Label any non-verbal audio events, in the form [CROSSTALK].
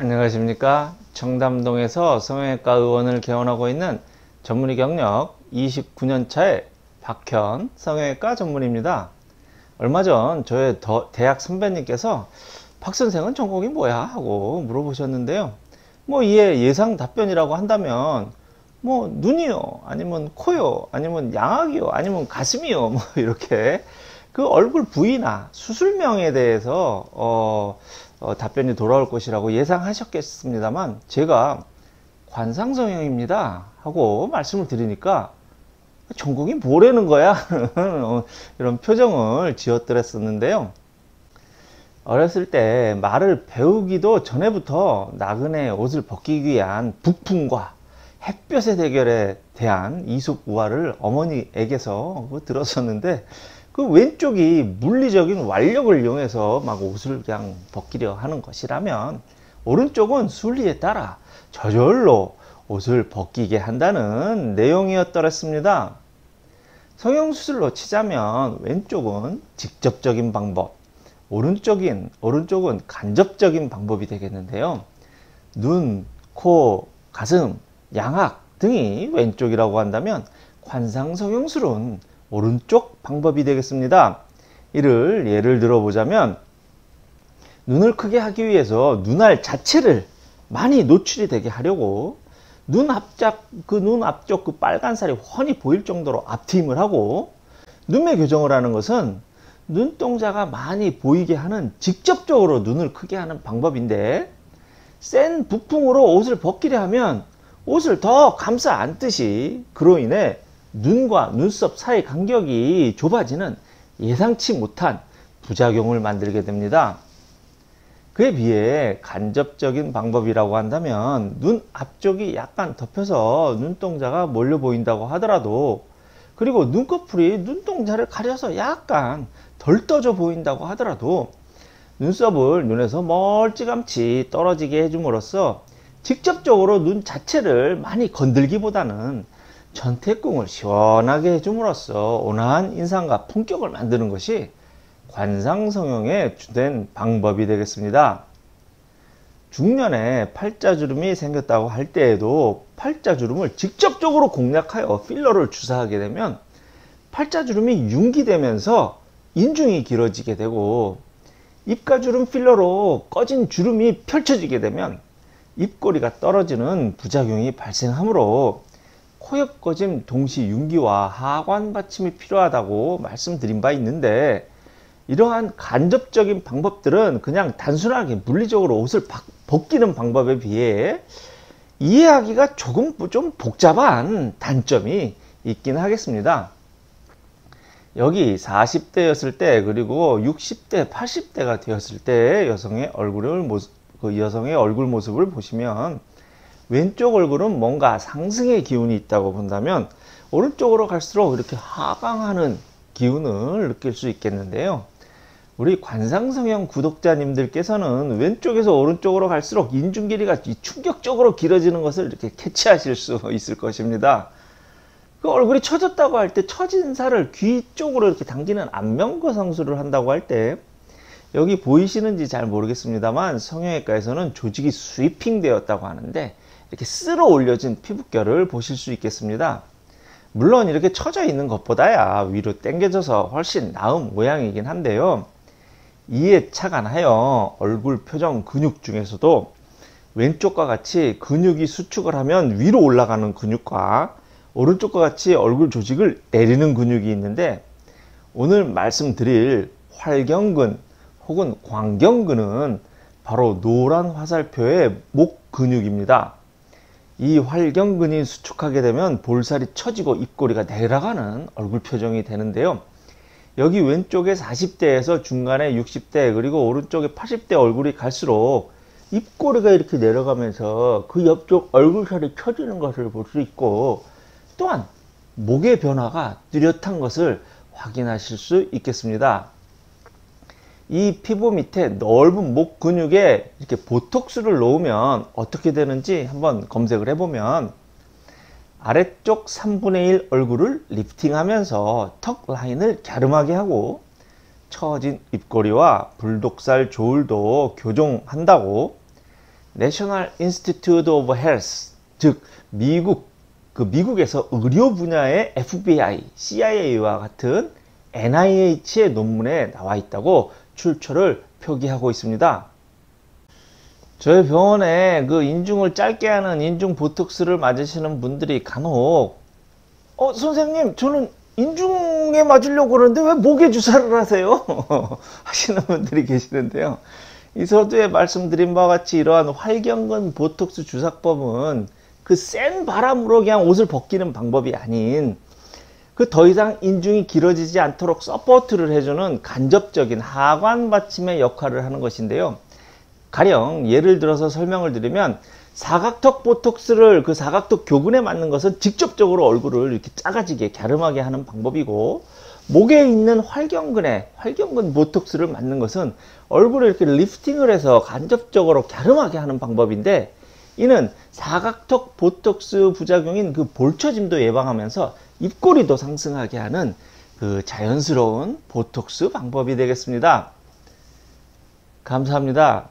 안녕하십니까? 청담동에서 성형외과 의원을 개원하고 있는 전문의 경력 29년차의 박현 성형외과 전문입니다. 얼마 전 저의 대학 선배님께서 박 선생은 전공이 뭐야? 하고 물어보셨는데요. 뭐 이에 예상 답변이라고 한다면 뭐 눈이요 아니면 코요 아니면 양악이요 아니면 가슴이요 뭐 이렇게 그 얼굴 부위나 수술명에 대해서 어, 어, 답변이 돌아올 것이라고 예상하셨겠습니다만 제가 관상성형입니다 하고 말씀을 드리니까 전공이 뭐라는 거야? 어, [LAUGHS] 이런 표정을 지어드렸었는데요. 어렸을 때 말을 배우기도 전에부터 나그네 옷을 벗기기 위한 북풍과 햇볕의 대결에 대한 이숙 우화를 어머니에게서 들었었는데 그 왼쪽이 물리적인 완력을 이용해서 막 옷을 그냥 벗기려 하는 것이라면 오른쪽은 순리에 따라 저절로 옷을 벗기게 한다는 내용이었더랬습니다. 성형수술로 치자면 왼쪽은 직접적인 방법, 오른쪽인, 오른쪽은 간접적인 방법이 되겠는데요. 눈, 코, 가슴, 양악 등이 왼쪽이라고 한다면 관상성형술은 오른쪽 방법이 되겠습니다. 이를 예를 들어 보자면 눈을 크게 하기 위해서 눈알 자체를 많이 노출이 되게 하려고 눈 앞쪽 그 눈 앞쪽 그 빨간 살이 훤히 보일 정도로 앞트임을 하고 눈매 교정을 하는 것은 눈동자가 많이 보이게 하는 직접적으로 눈을 크게 하는 방법인데 센 부풍으로 옷을 벗기려 하면 옷을 더 감싸 안듯이 그로 인해 눈과 눈썹 사이 간격이 좁아지는 예상치 못한 부작용을 만들게 됩니다. 그에 비해 간접적인 방법이라고 한다면 눈 앞쪽이 약간 덮여서 눈동자가 몰려 보인다고 하더라도 그리고 눈꺼풀이 눈동자를 가려서 약간 덜 떠져 보인다고 하더라도 눈썹을 눈에서 멀찌감치 떨어지게 해줌으로써 직접적으로 눈 자체를 많이 건들기보다는 전태궁을 시원하게 해줌으로써 온화한 인상과 품격을 만드는 것이 관상성형의 주된 방법이 되겠습니다. 중년에 팔자주름이 생겼다고 할 때에도 팔자주름을 직접적으로 공략하여 필러를 주사하게 되면 팔자주름이 융기되면서 인중이 길어지게 되고 입가주름 필러로 꺼진 주름이 펼쳐지게 되면 입꼬리가 떨어지는 부작용이 발생하므로 꺼짐 동시 융기와 하관 받침이 필요하다고 말씀드린 바 있는데 이러한 간접적인 방법들은 그냥 단순하게 물리적으로 옷을 벗기는 방법에 비해 이해하기가 조금 좀 복잡한 단점이 있긴 하겠습니다. 여기 40대였을 때 그리고 60대 80대가 되었을 때 여성의 얼굴을 모습, 그 여성의 얼굴 모습을 보시면 왼쪽 얼굴은 뭔가 상승의 기운이 있다고 본다면 오른쪽으로 갈수록 이렇게 하강하는 기운을 느낄 수 있겠는데요. 우리 관상성형 구독자님들께서는 왼쪽에서 오른쪽으로 갈수록 인중 길이가 충격적으로 길어지는 것을 이렇게 캐치하실 수 있을 것입니다. 그 얼굴이 처졌다고 할 때 처진 살을 귀 쪽으로 이렇게 당기는 안면거상술을 한다고 할 때 여기 보이시는지 잘 모르겠습니다만 성형외과에서는 조직이 스위핑 되었다고 하는데 이렇게 쓸어 올려진 피부결을 보실 수 있겠습니다. 물론 이렇게 처져 있는 것보다야 위로 당겨져서 훨씬 나은 모양이긴 한데요. 이에 착안하여 얼굴 표정 근육 중에서도 왼쪽과 같이 근육이 수축을 하면 위로 올라가는 근육과 오른쪽과 같이 얼굴 조직을 내리는 근육이 있는데 오늘 말씀드릴 활경근 혹은 광경근은 바로 노란 화살표의 목 근육입니다. 이 활경근이 수축하게 되면 볼살이 처지고 입꼬리가 내려가는 얼굴 표정이 되는데요. 여기 왼쪽에 40대에서 중간에 60대 그리고 오른쪽에 80대 얼굴이 갈수록 입꼬리가 이렇게 내려가면서 그 옆쪽 얼굴살이 처지는 것을 볼 수 있고 또한 목의 변화가 뚜렷한 것을 확인하실 수 있겠습니다. 이 피부 밑에 넓은 목 근육에 이렇게 보톡스를 놓으면 어떻게 되는지 한번 검색을 해보면 아래쪽 3분의 1 얼굴을 리프팅하면서 턱 라인을 갸름하게 하고 처진 입꼬리와 불독살 조울도 교정한다고 National Institute of Health, 즉 미국 그 미국에서 의료 분야의 FBI, CIA와 같은 NIH의 논문에 나와 있다고 출처를 표기하고 있습니다. 저희 병원에 그 인중을 짧게 하는 인중 보톡스를 맞으시는 분들이 간혹 어 선생님 저는 인중에 맞으려고 그러는데 왜 목에 주사를 하세요? [LAUGHS] 하시는 분들이 계시는데요. 이 서두에 말씀드린 바와 같이 이러한 활경근 보톡스 주사법은 그 센 바람으로 그냥 옷을 벗기는 방법이 아닌 그 더 이상 인중이 길어지지 않도록 support를 해주는 간접적인 하관 받침의 역할을 하는 것인데요. 가령 예를 들어서 설명을 드리면 사각턱 보톡스를 그 사각턱 교근에 맞는 것은 직접적으로 얼굴을 이렇게 작아지게 갸름하게 하는 방법이고 목에 있는 활경근에 활경근 보톡스를 맞는 것은 얼굴을 이렇게 리프팅을 해서 간접적으로 갸름하게 하는 방법인데 이는 사각턱 보톡스 부작용인 그 볼처짐도 예방하면서 입꼬리도 상승하게 하는 그 자연스러운 보톡스 방법이 되겠습니다. 감사합니다.